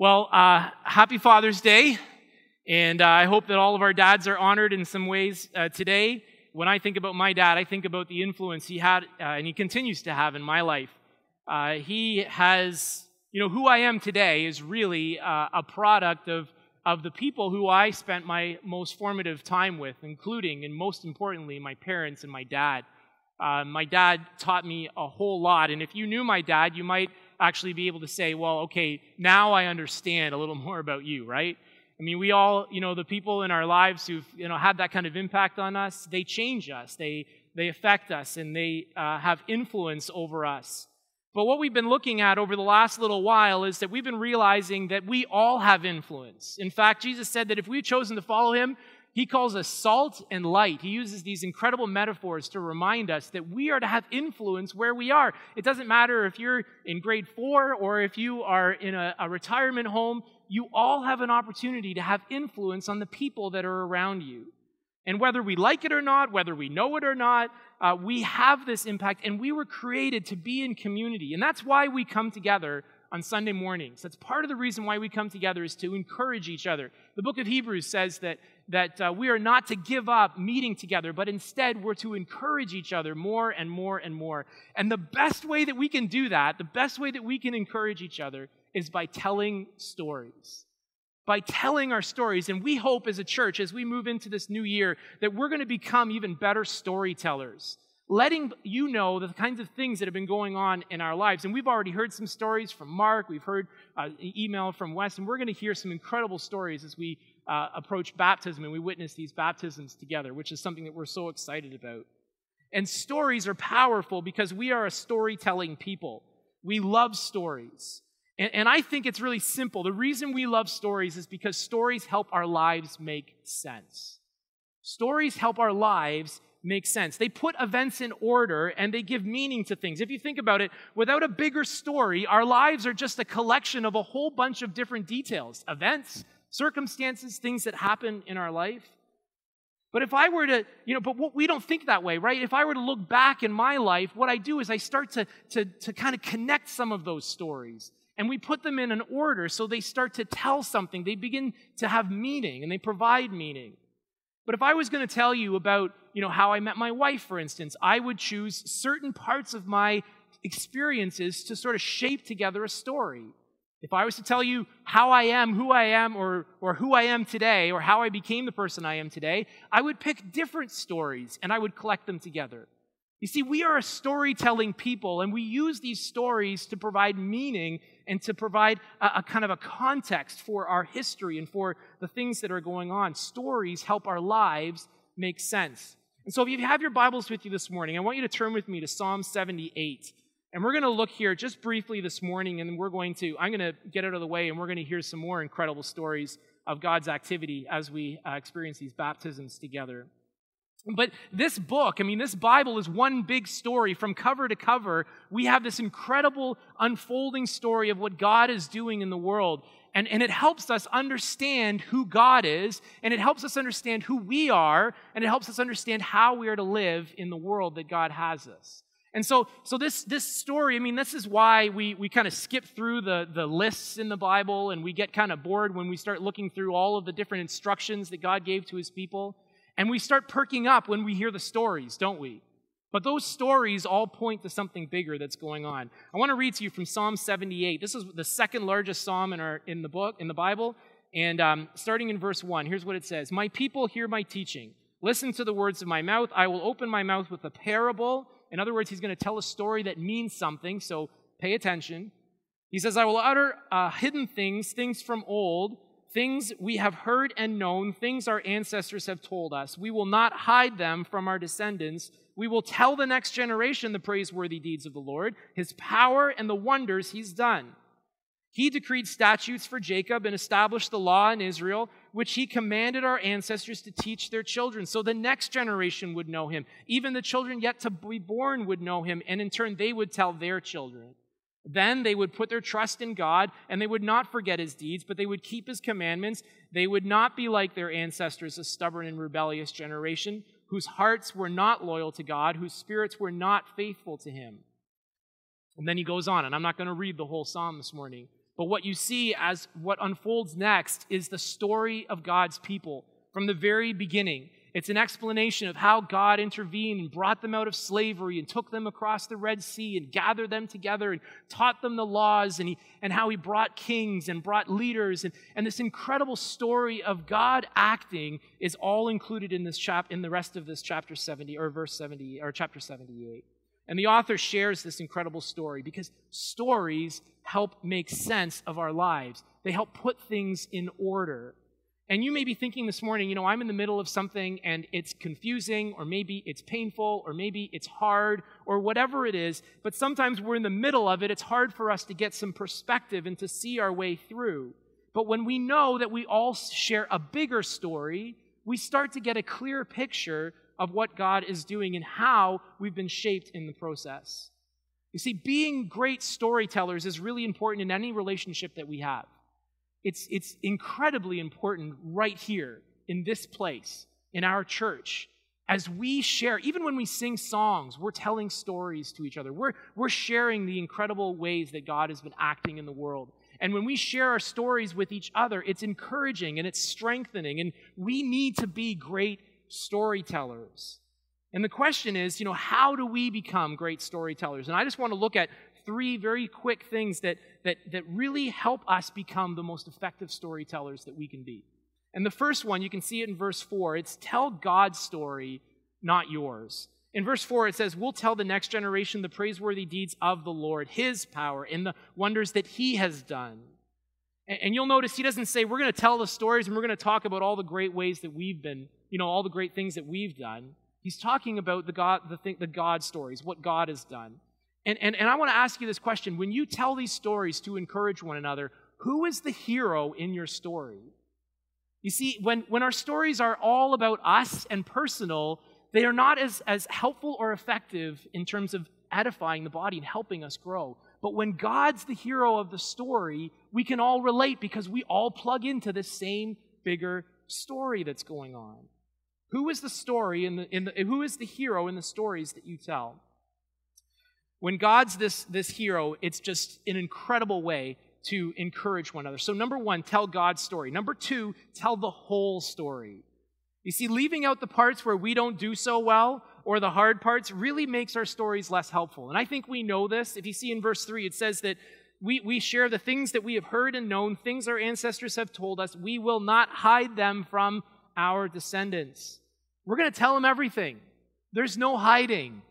Well, uh, happy Father's Day. And uh, I hope that all of our dads are honored in some ways uh, today. When I think about my dad, I think about the influence he had uh, and he continues to have in my life. Uh, he has, you know, who I am today is really uh, a product of, of the people who I spent my most formative time with, including and most importantly, my parents and my dad. my dad taught me a whole lot. And if you knew my dad, you might actually be able to say, well, okay, now I understand a little more about you, right? I mean, we all, you know, the people in our lives who've, you know, had that kind of impact on us, they change us, they, they affect us, and they uh, have influence over us. But what we've been looking at over the last little while is that we've been realizing that we all have influence. In fact, Jesus said that if we've chosen to follow him, he calls us salt and light. He uses these incredible metaphors to remind us that we are to have influence where we are. It doesn't matter if you're in grade four or if you are in a, a retirement home, you all have an opportunity to have influence on the people that are around you. And whether we like it or not, whether we know it or not, uh, we have this impact, and we were created to be in community. And that's why we come together on Sunday mornings. That's part of the reason why we come together is to encourage each other. The book of Hebrews says that that uh, we are not to give up meeting together, but instead we're to encourage each other more and more and more. And the best way that we can do that, the best way that we can encourage each other, is by telling stories. By telling our stories. And we hope as a church, as we move into this new year, that we're going to become even better storytellers letting you know the kinds of things that have been going on in our lives. And we've already heard some stories from Mark, we've heard uh, email from Wes, and we're going to hear some incredible stories as we uh, approach baptism and we witness these baptisms together, which is something that we're so excited about. And stories are powerful because we are a storytelling people. We love stories. And, and I think it's really simple. The reason we love stories is because stories help our lives make sense. Stories help our lives make sense. They put events in order and they give meaning to things. If you think about it, without a bigger story, our lives are just a collection of a whole bunch of different details, events, circumstances, things that happen in our life. But if I were to, you know, but what, we don't think that way, right? If I were to look back in my life, what I do is I start to, to, to kind of connect some of those stories. And we put them in an order so they start to tell something. They begin to have meaning and they provide meaning. But if I was going to tell you about, you know, how I met my wife, for instance, I would choose certain parts of my experiences to sort of shape together a story. If I was to tell you how I am, who I am, or, or who I am today, or how I became the person I am today, I would pick different stories and I would collect them together. You see, we are a storytelling people, and we use these stories to provide meaning and to provide a, a, kind of a context for our history and for the things that are going on. Stories help our lives make sense. And so, if you have your Bibles with you this morning, I want you to turn with me to Psalm 78. And we're going to look here just briefly this morning, and we're going to, I'm going to get out of the way, and we're going to hear some more incredible stories of God's activity as we uh, experience these baptisms together. But this book, I mean, this Bible is one big story from cover to cover. We have this incredible unfolding story of what God is doing in the world. And, and it helps us understand who God is, and it helps us understand who we are, and it helps us understand how we are to live in the world that God has us. And so, so this, this story, I mean, this is why we, we kind of skip through the, the lists in the Bible and we get kind of bored when we start looking through all of the different instructions that God gave to his people. And we start perking up when we hear the stories, don't we? But those stories all point to something bigger that's going on. I want to read to you from Psalm 78. This is the second largest psalm in, our, in the book, in the Bible. And um, starting in verse 1, here's what it says My people hear my teaching. Listen to the words of my mouth. I will open my mouth with a parable. In other words, he's going to tell a story that means something, so pay attention. He says, I will utter uh, hidden things, things from old things we have heard and known, things our ancestors have told us. We will not hide them from our descendants. We will tell the next generation the praiseworthy deeds of the Lord, his power, and the wonders he's done. He decreed statutes for Jacob and established the law in Israel, which he commanded our ancestors to teach their children, so the next generation would know him. Even the children yet to be born would know him, and in turn they would tell their children. Then they would put their trust in God and they would not forget his deeds, but they would keep his commandments. They would not be like their ancestors, a stubborn and rebellious generation, whose hearts were not loyal to God, whose spirits were not faithful to him. And then he goes on, and I'm not going to read the whole psalm this morning, But what you see as what unfolds next is the story of God's people from the very beginning. It's an explanation of how God intervened and brought them out of slavery and took them across the Red Sea and gathered them together and taught them the laws and, he, and how he brought kings and brought leaders. And, and this incredible story of God acting is all included in this chap in the rest of this chapter 70 or verse 70 or chapter 78. And the author shares this incredible story because stories help make sense of our lives. They help put things in order. And you may be thinking this morning, you know, I'm in the middle of something and it's confusing, or maybe it's painful, or maybe it's hard, or whatever it is. But sometimes we're in the middle of it. It's hard for us to get some perspective and to see our way through. But when we know that we all share a bigger story, we start to get a clear picture of what God is doing and how we've been shaped in the process. You see, being great storytellers is really important in any relationship that we have. It's, it's incredibly important right here in this place, in our church. As we share, even when we sing songs, we're telling stories to each other. We're, we're sharing the incredible ways that God has been acting in the world. And when we share our stories with each other, it's encouraging and it's strengthening. And we need to be great storytellers. And the question is, you know, how do we become great storytellers? And I just want to look at three very quick things that, that, that really help us become the most effective storytellers that we can be. And the first one, you can see it in verse 4, it's tell God's story, not yours. In verse 4, it says, We'll tell the next generation the praiseworthy deeds of the Lord, his power, and the wonders that he has done. And you'll notice he doesn't say, We're going to tell the stories and we're going to talk about all the great ways that we've been, you know, all the great things that we've done. He's talking about the God, the, thing, the God stories, what God has done. And, and, and I want to ask you this question. When you tell these stories to encourage one another, who is the hero in your story? You see, when, when our stories are all about us and personal, they are not as, as helpful or effective in terms of edifying the body and helping us grow. But when God's the hero of the story, we can all relate because we all plug into the same bigger story that's going on. Who is the story in the, in the who is the hero in the stories that you tell? When God's this, this hero, it's just an incredible way to encourage one another. So, number one, tell God's story. Number two, tell the whole story. You see, leaving out the parts where we don't do so well or the hard parts really makes our stories less helpful. And I think we know this. If you see in verse 3, it says that we, we share the things that we have heard and known, things our ancestors have told us. We will not hide them from our descendants. We're going to tell them everything. There's no hiding.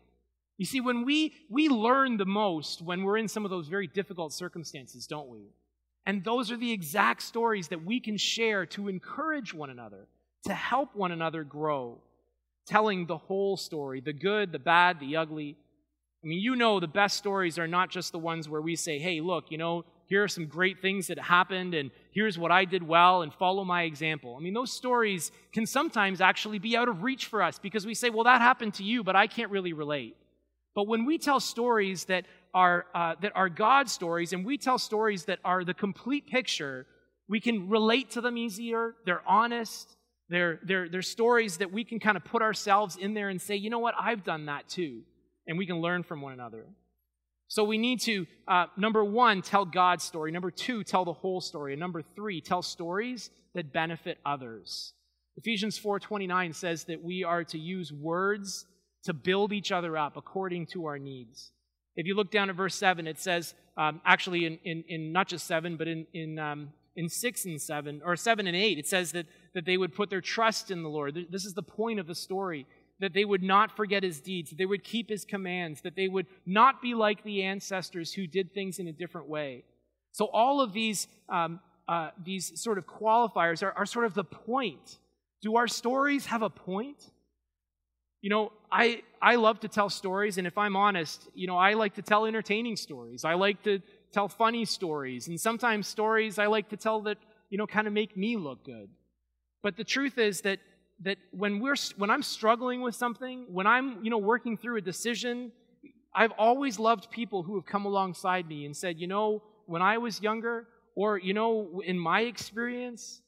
You see, when we, we learn the most when we're in some of those very difficult circumstances, don't we? And those are the exact stories that we can share to encourage one another, to help one another grow, telling the whole story the good, the bad, the ugly. I mean, you know, the best stories are not just the ones where we say, hey, look, you know, here are some great things that happened, and here's what I did well, and follow my example. I mean, those stories can sometimes actually be out of reach for us because we say, well, that happened to you, but I can't really relate. But when we tell stories that are, uh, that are God stories and we tell stories that are the complete picture, we can relate to them easier. They're honest. They're, they're, they're stories that we can kind of put ourselves in there and say, you know what, I've done that too. And we can learn from one another. So we need to, uh, number one, tell God's story. Number two, tell the whole story. And number three, tell stories that benefit others. Ephesians 4.29 says that we are to use words to build each other up according to our needs. If you look down at verse 7, it says, um, actually, in, in, in, not just 7, but in, in, um, in 6 and 7, or 7 and 8, it says that, that they would put their trust in the Lord. This is the point of the story that they would not forget his deeds, that they would keep his commands, that they would not be like the ancestors who did things in a different way. So, all of these, um, uh, these sort of qualifiers are, are sort of the point. Do our stories have a point? You know, I, I love to tell stories, and if I'm honest, you know, I like to tell entertaining stories. I like to tell funny stories, and sometimes stories I like to tell that, you know, kind of make me look good. But the truth is that, that when, we're, when I'm struggling with something, when I'm, you know, working through a decision, I've always loved people who have come alongside me and said, you know, when I was younger, or, you know, in my experience,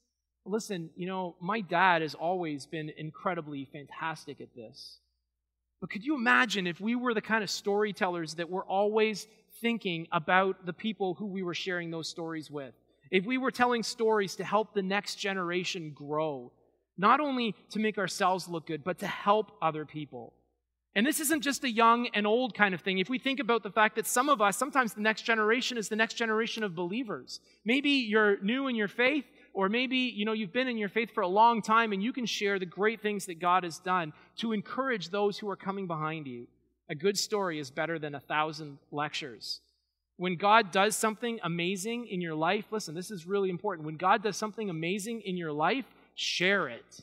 Listen, you know, my dad has always been incredibly fantastic at this. But could you imagine if we were the kind of storytellers that were always thinking about the people who we were sharing those stories with, if we were telling stories to help the next generation grow, not only to make ourselves look good, but to help other people. And this isn't just a young and old kind of thing. If we think about the fact that some of us, sometimes the next generation is the next generation of believers. Maybe you're new in your faith, or maybe you know you've been in your faith for a long time and you can share the great things that God has done to encourage those who are coming behind you. A good story is better than a thousand lectures. When God does something amazing in your life, listen, this is really important. When God does something amazing in your life, share it.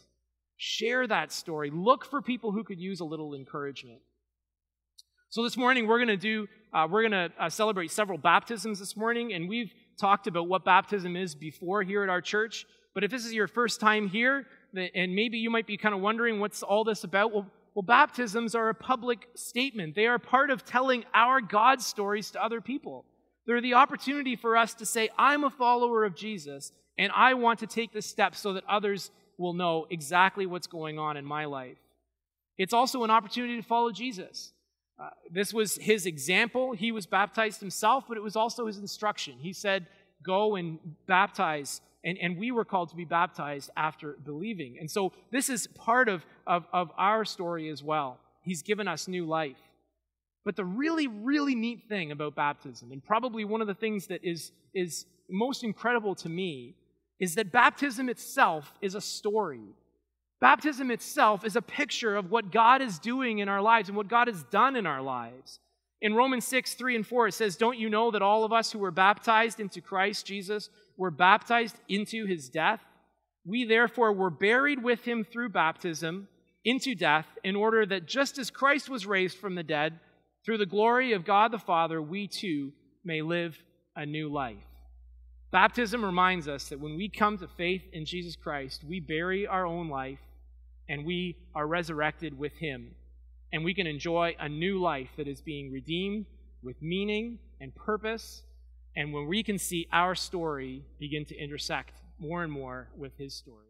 Share that story. Look for people who could use a little encouragement. So this morning we're going to do uh, we're going to uh, celebrate several baptisms this morning, and we've talked about what baptism is before here at our church. But if this is your first time here, and maybe you might be kind of wondering what's all this about, well, well, baptisms are a public statement. They are part of telling our God stories to other people. They're the opportunity for us to say, I'm a follower of Jesus, and I want to take this step so that others will know exactly what's going on in my life. It's also an opportunity to follow Jesus. Uh, this was his example. He was baptized himself, but it was also his instruction. He said, Go and baptize. And, and we were called to be baptized after believing. And so this is part of, of, of our story as well. He's given us new life. But the really, really neat thing about baptism, and probably one of the things that is, is most incredible to me, is that baptism itself is a story. Baptism itself is a picture of what God is doing in our lives and what God has done in our lives. In Romans 6, 3 and 4, it says, Don't you know that all of us who were baptized into Christ Jesus were baptized into his death? We therefore were buried with him through baptism into death, in order that just as Christ was raised from the dead, through the glory of God the Father, we too may live a new life. Baptism reminds us that when we come to faith in Jesus Christ, we bury our own life and we are resurrected with Him. And we can enjoy a new life that is being redeemed with meaning and purpose. And when we can see our story begin to intersect more and more with His story.